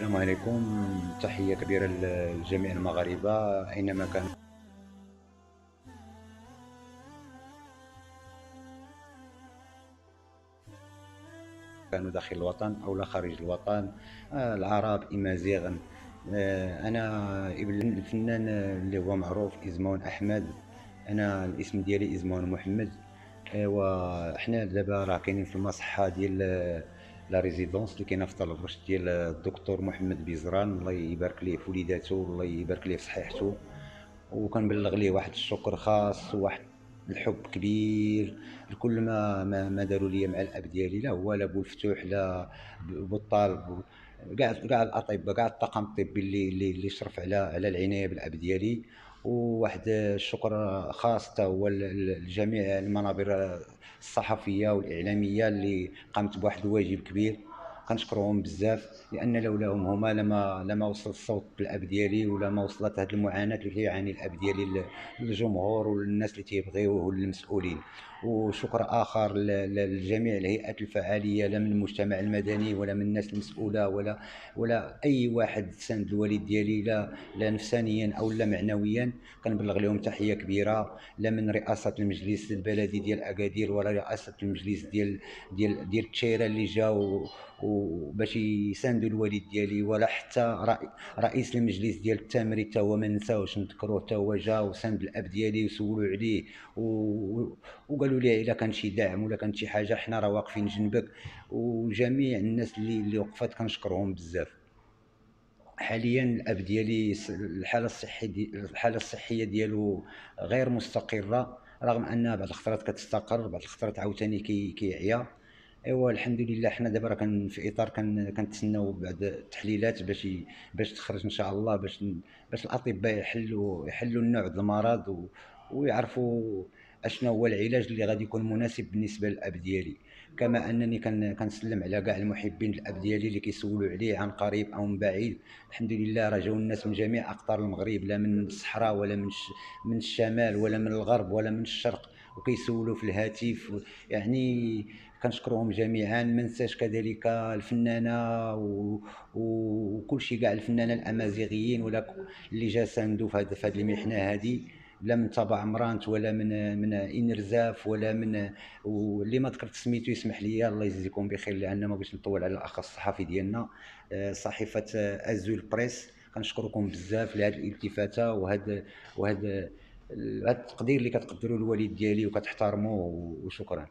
عليكم. تحية كبيرة لجميع المغاربة. أينما كانوا كانوا داخل الوطن أو لا خارج الوطن. آه، العرب إمازيغ آه، أنا إبن الفنان اللي هو معروف إزمون أحمد. أنا الاسم ديالي إزمون محمد. وحنا دابا راه كاينين في المصحة ديال la résidence اللي كاينة في طلبوش ديال الدكتور محمد بيزران الله يبارك ليه في وليداتو والله يبارك ليه في صحيحته. وكنبلغ ليه واحد الشكر خاص وواحد الحب كبير. لكل ما ما, ما داروا لي مع الأب ديالي لا هو لا بولفتوح لا بوطالب كاع كاع الأطباء كاع الطاقم الطبي اللي, اللي شرف على على العناية بالأب ديالي. وواحد الشكر خاص هو لجميع المنابر الصحفية والإعلامية اللي قامت بواحد الواجب كبير. كنشكرهم بزاف لأن لولاهم هما لما لما وصل الصوت بالأب ديالي ولا ما وصلت هذه المعاناة اللي كيعاني الأب ديالي للجمهور وللناس اللي تيبغيوه وللمسؤولين وشكر آخر لجميع الهيئات الفعالية لا من المجتمع المدني ولا من الناس المسؤولة ولا ولا أي واحد ساند الوالد ديالي لا لا نفسانيا أو لا معنويا. كنبلغ لهم تحية كبيرة لا من رئاسة المجلس البلدي ديال أكادير ولا رئاسة المجلس ديال ديال ديال التشيرة اللي جاوا وباش يساندوا الوالد ديالي ولا حتى رئيس المجلس ديال التامري حتى هو ما نساوش نذكروه حتى هو جا وساند الأب ديالي وسولوا عليه وقالوا لي إلا كان شي دعم ولا كانت شي حاجة حنا راه واقفين جنبك. وجميع الناس اللي اللي وقفات كنشكرهم بزاف. حاليا الأب ديالي الحالة الصحية الحالة الصحية ديالو غير مستقرة رغم انها بعض الخطرات كتستقر بعض الخطرات عاوتاني كي كيعيا. ايوا الحمد لله حنا دابا راه كان في إطار كان كنتسناو بعد التحليلات باش باش تخرج إن شاء الله باش باش الأطباء يحلوا يحلوا النوع ديال المرض. ويعرفوا أشنو هو العلاج اللي غادي يكون مناسب بالنسبة للأب ديالي؟ كما أنني كنسلم على كاع المحبين الاب ديالي اللي كيسولوا عليه عن قريب أو من بعيد. الحمد لله راه جاو الناس من جميع أقطار المغرب لا من الصحراء ولا من من الشمال ولا من الغرب ولا من الشرق وكيسولوا في الهاتف. يعني كنشكرهم جميعا. ما ننساش كذلك الفنانة و... وكل شيء كاع الفنانة الأمازيغيين ولا اللي جا ساندو في هذه المحنة هذه لا من طبع عمرانت ولا من من انرزاف ولا من واللي ما ذكرت سميتو يسمح لي الله يجزيكم بخير لأن ما بغيتش نطول على الاخ الصحفي ديالنا. آه، صحيفة أزول بريس كنشكركم بزاف لهذه الالتفاتة وهذا وهذا هذا التقدير اللي كتقدروا الوالد ديالي وكتحترموه وشكرا.